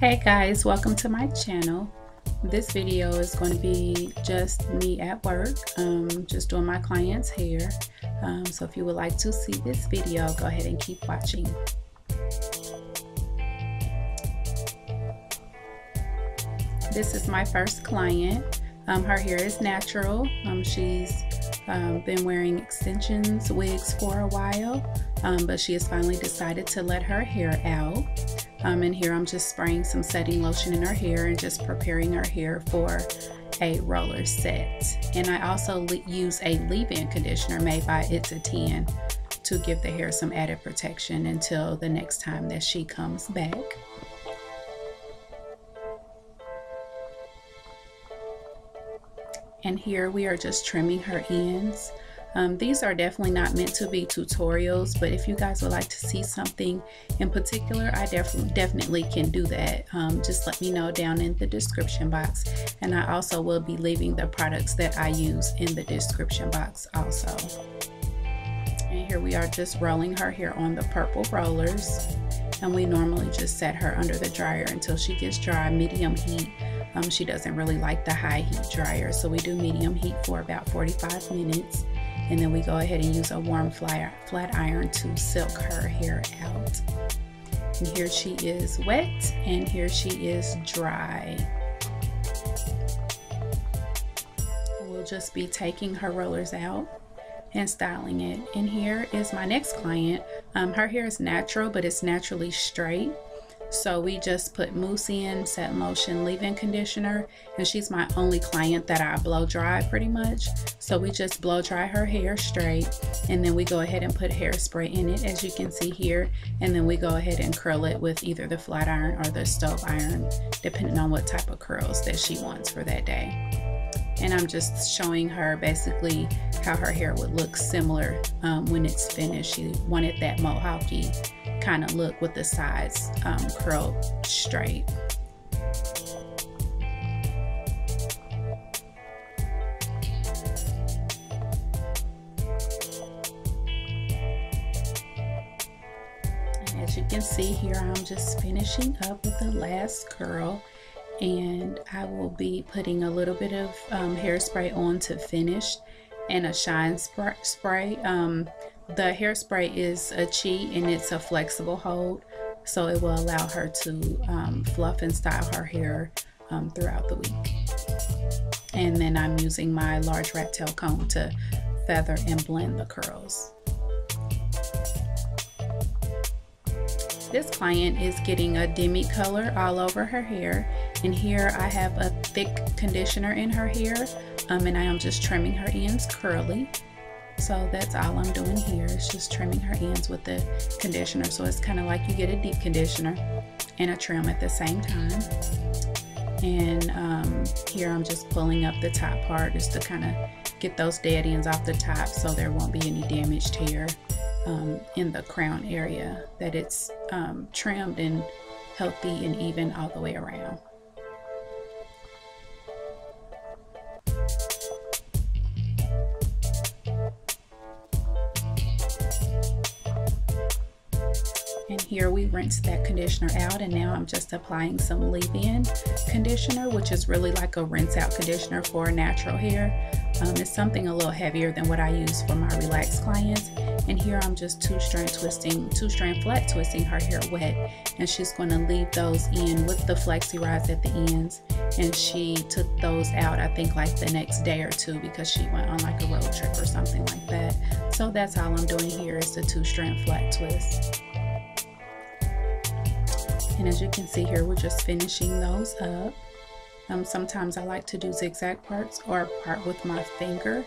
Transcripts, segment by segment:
Hey guys, welcome to my channel. This video is going to be just me at work, um, just doing my client's hair. Um, so if you would like to see this video, go ahead and keep watching. This is my first client. Um, her hair is natural. Um, she's um, been wearing extensions, wigs for a while, um, but she has finally decided to let her hair out. Um, and here I'm just spraying some setting lotion in her hair and just preparing her hair for a roller set. And I also use a leave-in conditioner made by It's a 10 to give the hair some added protection until the next time that she comes back. And here we are just trimming her ends. Um, these are definitely not meant to be tutorials, but if you guys would like to see something in particular, I definitely definitely can do that. Um, just let me know down in the description box. And I also will be leaving the products that I use in the description box also. And here we are just rolling her hair on the purple rollers. And we normally just set her under the dryer until she gets dry, medium heat. Um, she doesn't really like the high heat dryer, so we do medium heat for about 45 minutes and then we go ahead and use a warm flat, flat iron to silk her hair out. And here she is wet and here she is dry. We'll just be taking her rollers out and styling it. And here is my next client. Um, her hair is natural, but it's naturally straight. So we just put mousse in, setting lotion, leave-in conditioner, and she's my only client that I blow dry pretty much. So we just blow dry her hair straight, and then we go ahead and put hairspray in it, as you can see here, and then we go ahead and curl it with either the flat iron or the stove iron, depending on what type of curls that she wants for that day and I'm just showing her basically how her hair would look similar um, when it's finished. She wanted that mohawky kind of look with the sides um, curled straight. as you can see here, I'm just finishing up with the last curl and I will be putting a little bit of um, hairspray on to finish and a shine spray. Um, the hairspray is a chi and it's a flexible hold, so it will allow her to um, fluff and style her hair um, throughout the week. And then I'm using my large rat tail comb to feather and blend the curls. This client is getting a demi color all over her hair and here I have a thick conditioner in her hair um, and I am just trimming her ends curly so that's all I'm doing here is just trimming her ends with the conditioner so it's kind of like you get a deep conditioner and a trim at the same time and um, here I'm just pulling up the top part just to kind of get those dead ends off the top so there won't be any damaged hair um, in the crown area that it's um, trimmed and healthy and even all the way around. Here we rinsed that conditioner out and now I'm just applying some leave-in conditioner, which is really like a rinse out conditioner for natural hair. Um, it's something a little heavier than what I use for my relaxed clients. And here I'm just two strand twisting, two strand flat twisting her hair wet. And she's going to leave those in with the flexi rods at the ends. And she took those out, I think like the next day or two because she went on like a road trip or something like that. So that's all I'm doing here is the two strand flat twist. And as you can see here, we're just finishing those up. Um, sometimes I like to do zigzag parts or part with my finger,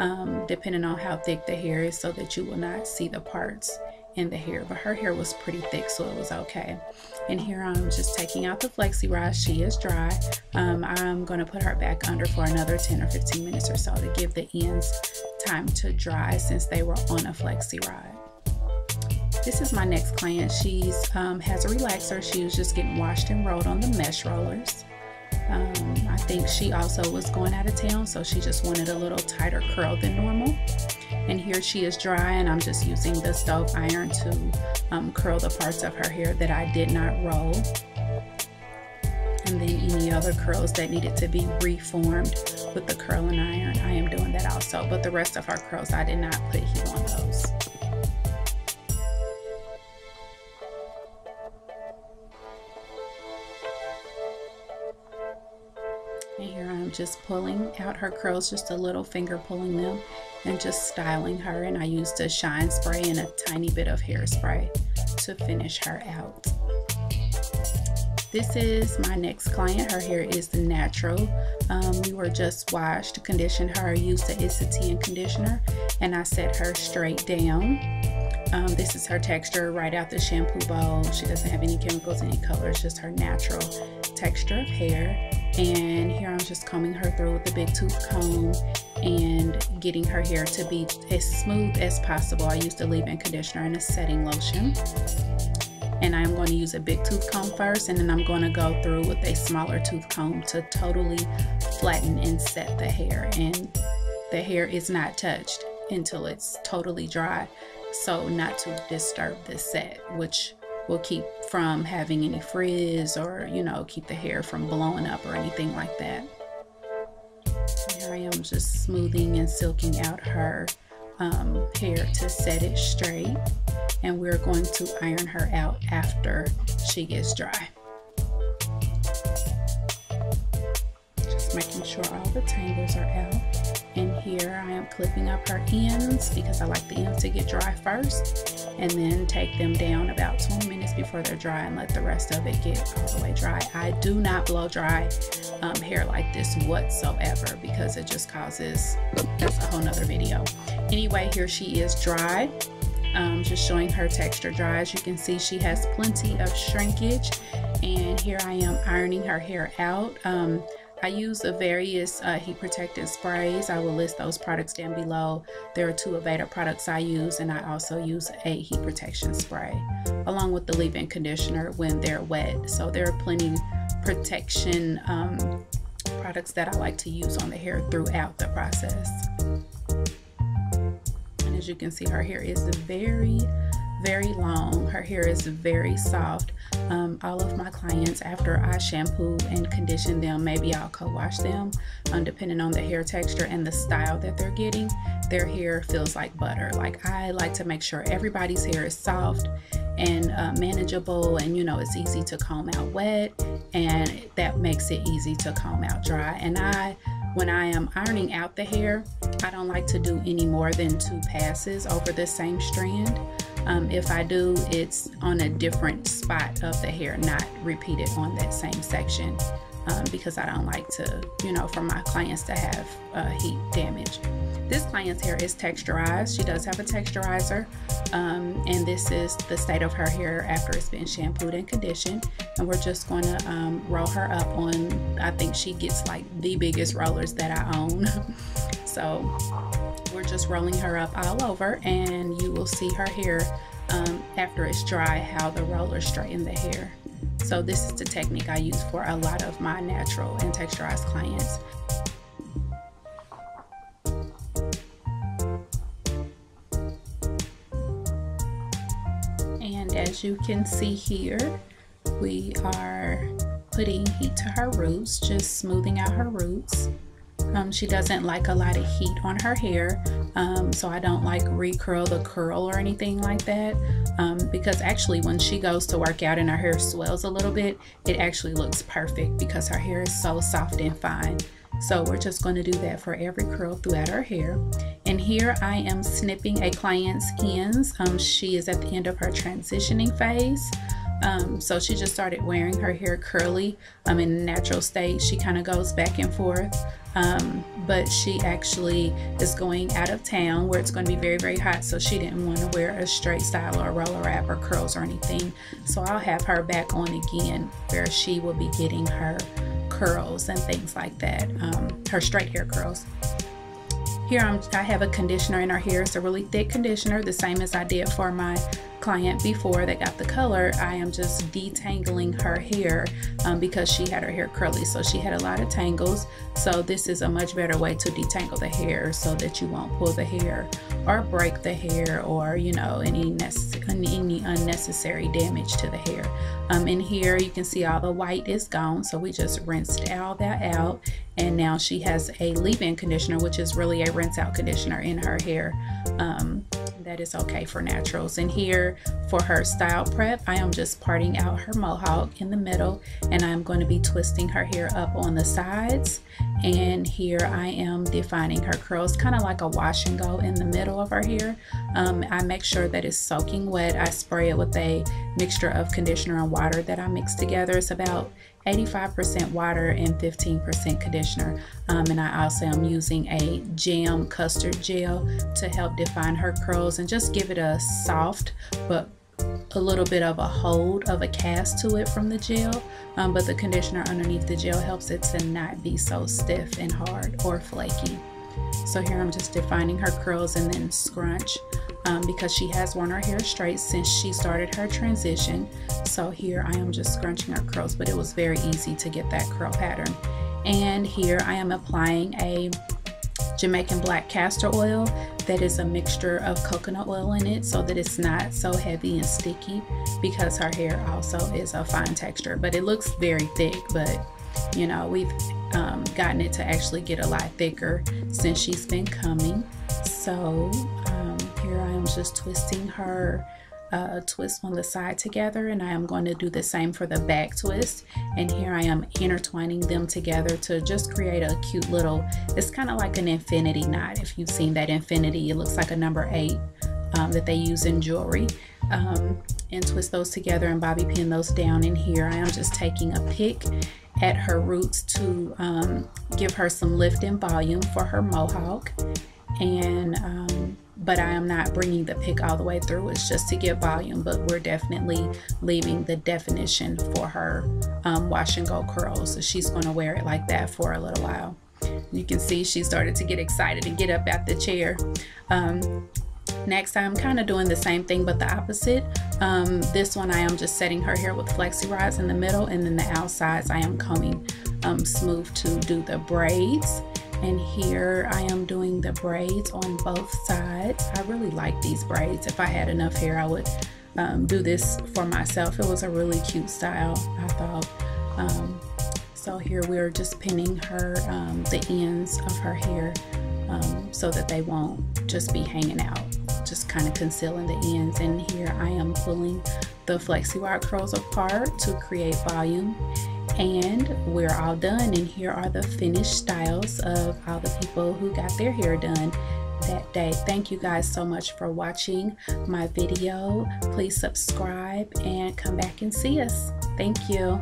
um, depending on how thick the hair is so that you will not see the parts in the hair. But her hair was pretty thick, so it was okay. And here I'm just taking out the flexi rod. She is dry. Um, I'm going to put her back under for another 10 or 15 minutes or so to give the ends time to dry since they were on a flexi rod. This is my next client. She's um, has a relaxer. She was just getting washed and rolled on the mesh rollers. Um, I think she also was going out of town, so she just wanted a little tighter curl than normal. And here she is dry, and I'm just using the stove iron to um, curl the parts of her hair that I did not roll. and then any other curls that needed to be reformed with the curling iron, I am doing that also. But the rest of her curls, I did not put heat on just pulling out her curls, just a little finger pulling them and just styling her. And I used a shine spray and a tiny bit of hairspray to finish her out. This is my next client. Her hair is natural. Um, we were just washed, conditioned her, used the It's a 10 conditioner, and I set her straight down. Um, this is her texture right out the shampoo bowl. She doesn't have any chemicals, any colors, just her natural texture of hair. And here I'm just combing her through with a big tooth comb and getting her hair to be as smooth as possible. I used a leave-in conditioner and a setting lotion and I'm going to use a big tooth comb first and then I'm going to go through with a smaller tooth comb to totally flatten and set the hair and the hair is not touched until it's totally dry so not to disturb the set which will keep from having any frizz or you know keep the hair from blowing up or anything like that here I am just smoothing and silking out her um, hair to set it straight and we're going to iron her out after she gets dry. Just making sure all the tangles are out. And here I am clipping up her ends because I like the ends to get dry first and then take them down about 20 minutes before they're dry and let the rest of it get all the way dry. I do not blow dry um, hair like this whatsoever because it just causes, that's a whole nother video. Anyway, here she is dry um, just showing her texture dry. As you can see, she has plenty of shrinkage. And here I am ironing her hair out. Um, I use the various uh, heat protectant sprays. I will list those products down below. There are two Aveda products I use, and I also use a heat protection spray along with the leave-in conditioner when they're wet. So there are plenty protection um, products that I like to use on the hair throughout the process And as you can see her hair is very very long. Her hair is very soft. Um, all of my clients after I shampoo and condition them maybe I'll co-wash them um, depending on the hair texture and the style that they're getting their hair feels like butter. Like I like to make sure everybody's hair is soft and uh, manageable and you know it's easy to comb out wet and that makes it easy to comb out dry. And I when I am ironing out the hair, I don't like to do any more than two passes over the same strand. Um, if I do, it's on a different spot of the hair, not repeated on that same section um, because I don't like to, you know, for my clients to have uh, heat damage. This client's hair is texturized. She does have a texturizer. Um, and this is the state of her hair after it's been shampooed and conditioned. And we're just going to um, roll her up on, I think she gets like the biggest rollers that I own. so we're just rolling her up all over and you will see her hair um, after it's dry how the rollers straighten the hair. So this is the technique I use for a lot of my natural and texturized clients. And as you can see here, we are putting heat to her roots, just smoothing out her roots. Um, she doesn't like a lot of heat on her hair, um, so I don't like recurl the curl or anything like that. Um, because actually, when she goes to work out and her hair swells a little bit, it actually looks perfect because her hair is so soft and fine. So we're just going to do that for every curl throughout her hair. And here I am snipping a client's ends. Um, she is at the end of her transitioning phase. Um, so she just started wearing her hair curly um, in a natural state. She kind of goes back and forth. Um, but she actually is going out of town where it's going to be very, very hot. So she didn't want to wear a straight style or a roller wrap or curls or anything. So I'll have her back on again where she will be getting her curls and things like that, um, her straight hair curls. here I'm, I have a conditioner in her hair. It's a really thick conditioner, the same as I did for my client before that got the color, I am just detangling her hair um, because she had her hair curly. So she had a lot of tangles. So this is a much better way to detangle the hair so that you won't pull the hair or break the hair or, you know, any, any unnecessary damage to the hair. Um, in here, you can see all the white is gone. So we just rinsed all that out. And now she has a leave-in conditioner, which is really a rinse out conditioner in her hair. Um, that is okay for naturals. And here for her style prep, I am just parting out her mohawk in the middle and I'm going to be twisting her hair up on the sides. And here I am defining her curls, kind of like a wash and go in the middle of her hair. Um, I make sure that it's soaking wet. I spray it with a mixture of conditioner and water that I mix together. It's about 85% water and 15% conditioner. Um, and I also am using a jam custard gel to help define her curls and just give it a soft but a little bit of a hold of a cast to it from the gel. Um, but the conditioner underneath the gel helps it to not be so stiff and hard or flaky. So here I'm just defining her curls and then scrunch um, because she has worn her hair straight since she started her transition. So here I am just scrunching her curls, but it was very easy to get that curl pattern. And here I am applying a Jamaican black castor oil that is a mixture of coconut oil in it so that it's not so heavy and sticky because her hair also is a fine texture but it looks very thick but you know we've um, gotten it to actually get a lot thicker since she's been coming so just twisting her uh, twist on the side together and I am going to do the same for the back twist. And here I am intertwining them together to just create a cute little it's kind of like an infinity knot. If you've seen that infinity it looks like a number eight um, that they use in jewelry. Um, and twist those together and bobby pin those down in here. I am just taking a pick at her roots to um, give her some lift and volume for her mohawk. And um, but I am not bringing the pick all the way through. It's just to get volume, but we're definitely leaving the definition for her um, wash and go curls. So she's going to wear it like that for a little while. You can see she started to get excited and get up out the chair. Um, next I'm kind of doing the same thing but the opposite um, this one I am just setting her hair with flexi rods in the middle and then the outsides I am combing um, smooth to do the braids and here I am doing the braids on both sides. I really like these braids. If I had enough hair, I would um, do this for myself. It was a really cute style, I thought. Um, so here we're just pinning her, um, the ends of her hair um, so that they won't just be hanging out, just kind of concealing the ends. And here I am pulling the flexi wire curls apart to create volume and we're all done and here are the finished styles of all the people who got their hair done that day. Thank you guys so much for watching my video. Please subscribe and come back and see us. Thank you